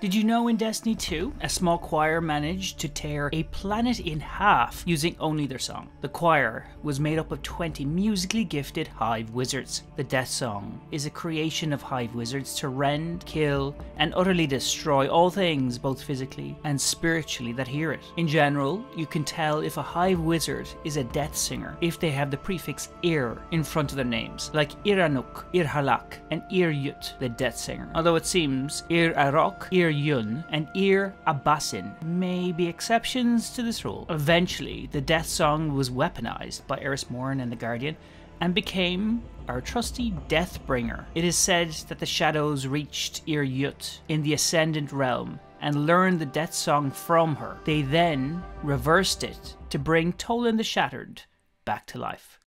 Did you know in Destiny 2, a small choir managed to tear a planet in half using only their song? The choir was made up of 20 musically gifted Hive wizards. The Death Song is a creation of Hive wizards to rend, kill, and utterly destroy all things, both physically and spiritually, that hear it. In general, you can tell if a Hive wizard is a death singer if they have the prefix Ir in front of their names, like Ir Anûk, Irhalak, and Ir Yût, the death singer. Although it seems Ir Arok, Ir Yun, and Ir Abbasin may be exceptions to this rule. Eventually, the death song was weaponized by Eris Morn and the Guardian and became our trusty Deathbringer. It is said that the shadows reached Ir Yut in the Ascendant Realm and learned the death song from her. They then reversed it to bring Toland the Shattered back to life.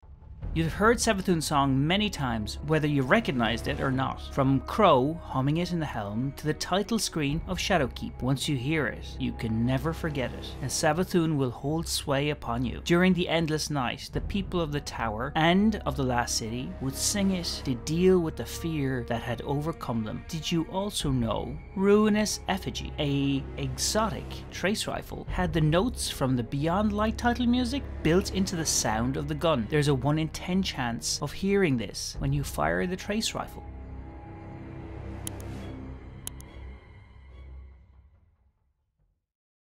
You've heard Savathun's song many times, whether you recognized it or not. From Crow humming it in the helm to the title screen of Shadowkeep. Once you hear it, you can never forget it, and Savathun will hold sway upon you. During the endless night, the people of the tower and of the last city would sing it to deal with the fear that had overcome them. Did you also know Ruinous Effigy, a exotic trace rifle, had the notes from the Beyond Light title music built into the sound of the gun. There's a 1 in 10 chance of hearing this when you fire the trace rifle.